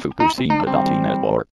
Fukushima Network.